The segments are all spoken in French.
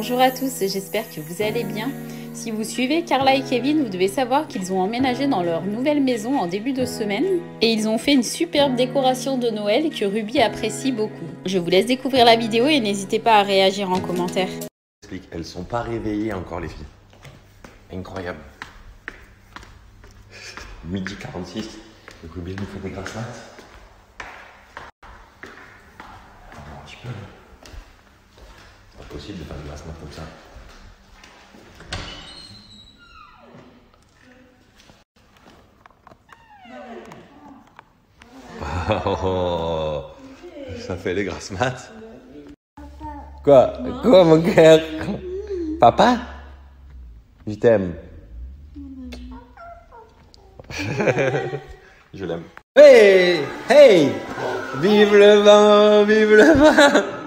bonjour à tous, j'espère que vous allez bien. Si vous suivez Carla et Kevin, vous devez savoir qu'ils ont emménagé dans leur nouvelle maison en début de semaine et ils ont fait une superbe décoration de Noël que Ruby apprécie beaucoup. Je vous laisse découvrir la vidéo et n'hésitez pas à réagir en commentaire. Elles sont pas réveillées encore les filles. Incroyable. Midi 46. Donc Ruby nous fait des grasses. Possible de faire grasses mat comme ça. Oh, ça fait les grasses mat. Quoi? Quoi mon cœur? Papa? Je t'aime. Je l'aime. Hey Hey Vive le vent Vive le vent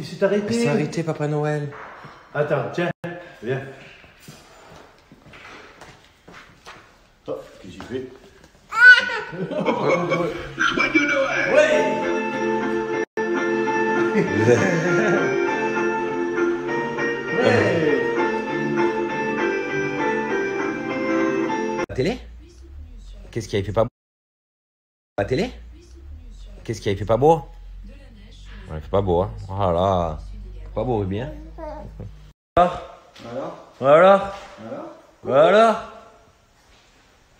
il s'est arrêté. C'est arrêté Papa Noël. Attends, tiens, viens. Oh, qu'est-ce qu'il fait? Ouais. La télé? Qu'est-ce qui a fait pas beau? La télé? Qu'est-ce qui a fait pas beau? Ouais, fait pas beau, hein. Voilà. Pas beau, bien. Alors Voilà. Voilà.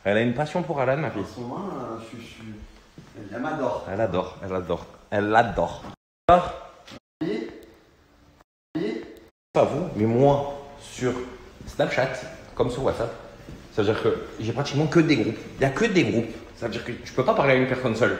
Elle a une passion pour Alan, ma fille. Euh, elle m'adore. Elle adore, elle adore, elle l'adore. Pas vous, mais moi, sur Snapchat, comme sur WhatsApp, ça veut dire que j'ai pratiquement que des groupes. Il n'y a que des groupes. Ça veut dire que je peux pas parler à une personne seule.